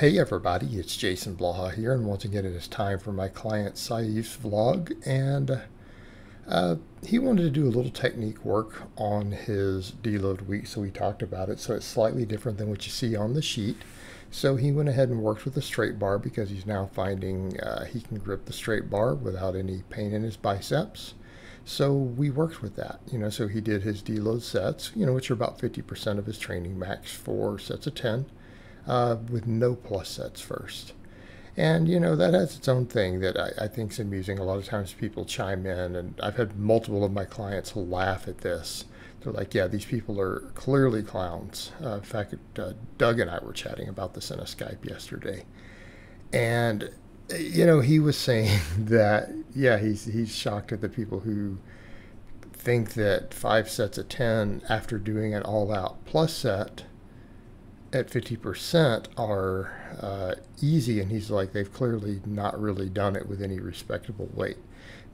Hey everybody, it's Jason Blaha here, and once again it is time for my client Saif's vlog, and uh, he wanted to do a little technique work on his deload week, so we talked about it. So it's slightly different than what you see on the sheet. So he went ahead and worked with a straight bar because he's now finding uh, he can grip the straight bar without any pain in his biceps. So we worked with that, you know. So he did his deload sets, you know, which are about 50% of his training max, four sets of 10 uh, with no plus sets first. And, you know, that has its own thing that I, I think is amusing. A lot of times people chime in, and I've had multiple of my clients laugh at this. They're like, yeah, these people are clearly clowns. Uh, in fact, uh, Doug and I were chatting about this in a Skype yesterday. And, you know, he was saying that, yeah, he's, he's shocked at the people who think that five sets of 10 after doing an all out plus set at 50% are uh, easy and he's like they've clearly not really done it with any respectable weight.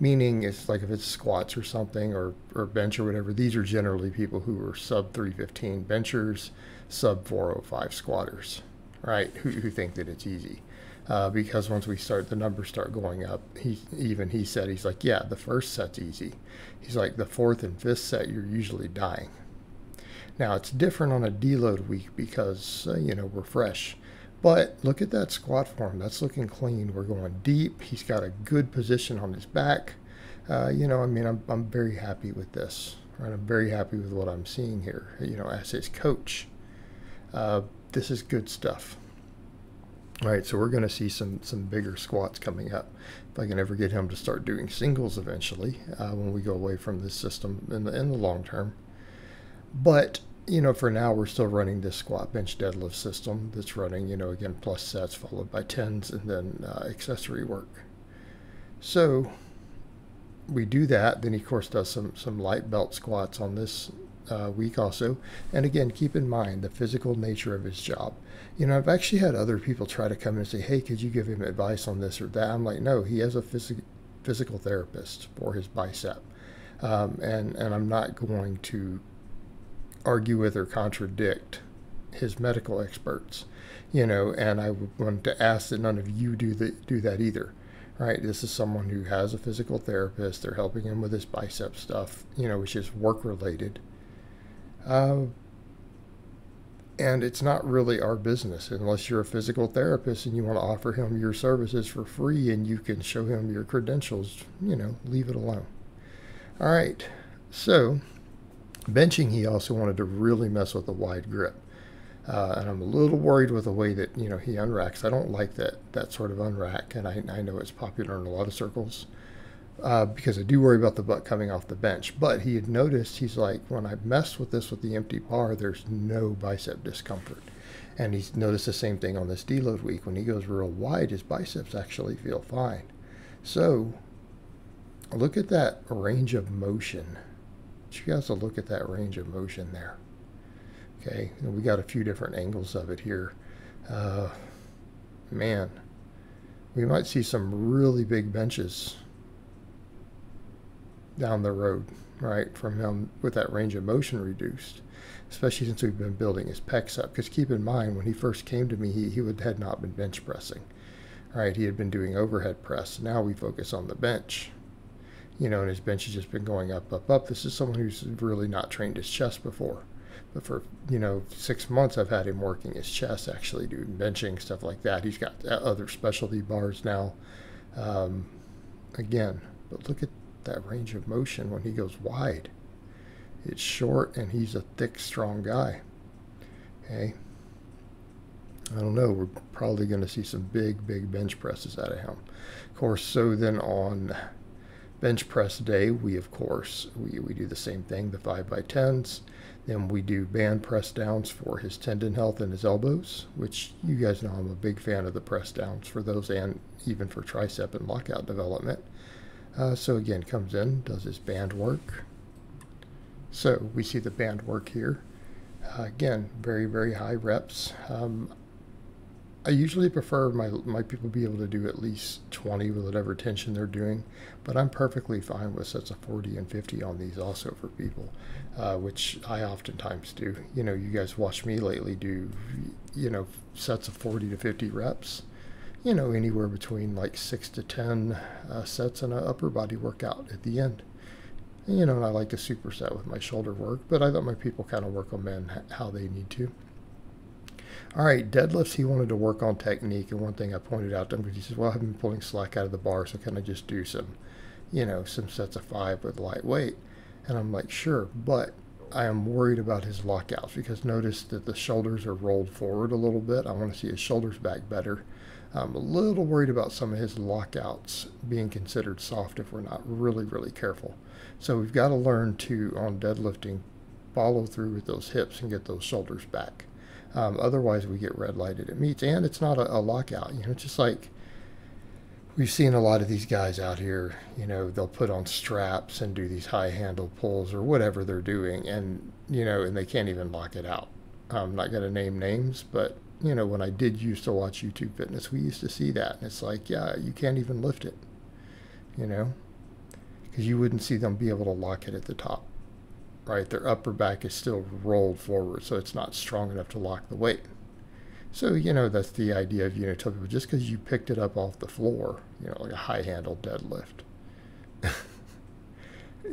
Meaning it's like if it's squats or something or, or bench or whatever these are generally people who are sub 315 benchers sub 405 squatters right? Who, who think that it's easy. Uh, because once we start the numbers start going up he even he said he's like yeah the first set's easy. He's like the fourth and fifth set you're usually dying now it's different on a deload week because, uh, you know, we're fresh. But look at that squat form. That's looking clean. We're going deep. He's got a good position on his back. Uh, you know, I mean, I'm, I'm very happy with this. Right? I'm very happy with what I'm seeing here, you know, as his coach. Uh, this is good stuff. All right, so we're going to see some some bigger squats coming up. If I can ever get him to start doing singles eventually, uh, when we go away from this system in the in the long term. But, you know, for now, we're still running this squat bench deadlift system that's running, you know, again, plus sets followed by tens and then uh, accessory work. So we do that. Then he, of course, does some, some light belt squats on this uh, week also. And again, keep in mind the physical nature of his job. You know, I've actually had other people try to come and say, hey, could you give him advice on this or that? I'm like, no, he has a phys- physical therapist for his bicep. Um, and, and I'm not going to argue with or contradict his medical experts, you know, and I want to ask that none of you do that do that either. Right? This is someone who has a physical therapist. They're helping him with his bicep stuff, you know, which is work related. Uh, and it's not really our business unless you're a physical therapist and you want to offer him your services for free and you can show him your credentials, you know, leave it alone. All right. So, Benching, he also wanted to really mess with the wide grip. Uh, and I'm a little worried with the way that you know he unracks. I don't like that that sort of unrack, and I, I know it's popular in a lot of circles uh, because I do worry about the butt coming off the bench. But he had noticed he's like when I mess with this with the empty bar, there's no bicep discomfort, and he's noticed the same thing on this deload week. When he goes real wide, his biceps actually feel fine. So look at that range of motion you guys will look at that range of motion there. Okay, and we got a few different angles of it here. Uh, man, we might see some really big benches down the road, right, from him with that range of motion reduced, especially since we've been building his pecs up. Because keep in mind, when he first came to me, he, he would, had not been bench pressing, right? He had been doing overhead press. Now we focus on the bench, you know, and his bench has just been going up, up, up. This is someone who's really not trained his chest before. But for, you know, six months, I've had him working his chest, actually doing benching, stuff like that. He's got other specialty bars now. Um, again, but look at that range of motion when he goes wide. It's short, and he's a thick, strong guy. Okay. I don't know. We're probably going to see some big, big bench presses out of him. Of course, so then on bench press day, we of course, we, we do the same thing, the 5 by 10s Then we do band press downs for his tendon health and his elbows, which you guys know I'm a big fan of the press downs for those and even for tricep and lockout development. Uh, so again, comes in, does his band work. So we see the band work here. Uh, again, very, very high reps. Um, I usually prefer my my people be able to do at least 20 with whatever tension they're doing, but I'm perfectly fine with sets of 40 and 50 on these also for people, uh, which I oftentimes do. You know, you guys watch me lately do, you know, sets of 40 to 50 reps. You know, anywhere between like six to 10 uh, sets in an upper body workout at the end. You know, and I like a superset with my shoulder work, but I let my people kind of work them in how they need to. All right, deadlifts, he wanted to work on technique. And one thing I pointed out to him, he says, well, I've been pulling slack out of the bar, so can I just do some, you know, some sets of five with lightweight? And I'm like, sure, but I am worried about his lockouts because notice that the shoulders are rolled forward a little bit. I want to see his shoulders back better. I'm a little worried about some of his lockouts being considered soft if we're not really, really careful. So we've got to learn to, on deadlifting, follow through with those hips and get those shoulders back. Um, otherwise, we get red lighted at meets, and it's not a, a lockout. You know, just like we've seen a lot of these guys out here. You know, they'll put on straps and do these high handle pulls or whatever they're doing, and you know, and they can't even lock it out. I'm not going to name names, but you know, when I did used to watch YouTube fitness, we used to see that, and it's like, yeah, you can't even lift it. You know, because you wouldn't see them be able to lock it at the top right? Their upper back is still rolled forward, so it's not strong enough to lock the weight. So, you know, that's the idea of, people just because you picked it up off the floor, you know, like a high handle deadlift,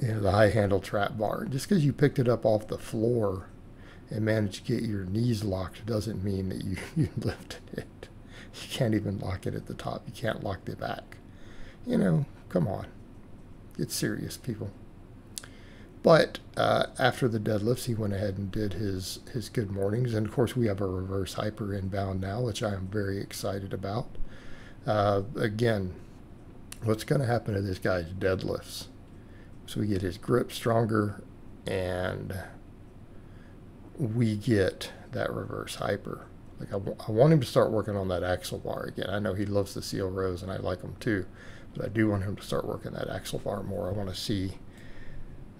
you know, the high handle trap bar, just because you picked it up off the floor and managed to get your knees locked doesn't mean that you, you lifted it. You can't even lock it at the top. You can't lock the back. You know, come on. Get serious, people. But uh, after the deadlifts, he went ahead and did his, his good mornings. And of course, we have a reverse hyper inbound now, which I am very excited about. Uh, again, what's going to happen to this guy's deadlifts? So we get his grip stronger and we get that reverse hyper. Like I, want him to start working on that axle bar again. I know he loves the seal rows and I like them too, but I do want him to start working that axle bar more. I want to see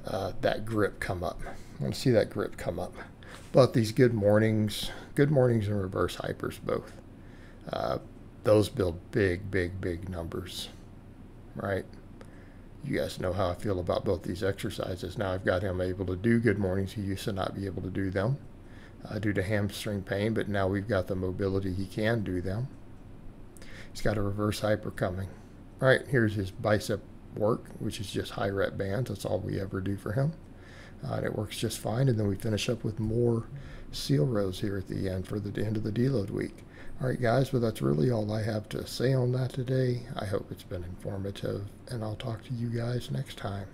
uh, that grip come up. I want to see that grip come up. But these good mornings, good mornings and reverse hypers both, uh, those build big, big, big numbers, right? You guys know how I feel about both these exercises. Now I've got him able to do good mornings. He used to not be able to do them uh, due to hamstring pain, but now we've got the mobility. He can do them. He's got a reverse hyper coming. All right, here's his bicep work, which is just high rep bands. That's all we ever do for him. Uh, and it works just fine. And then we finish up with more seal rows here at the end for the end of the deload week. All right, guys, but that's really all I have to say on that today. I hope it's been informative, and I'll talk to you guys next time.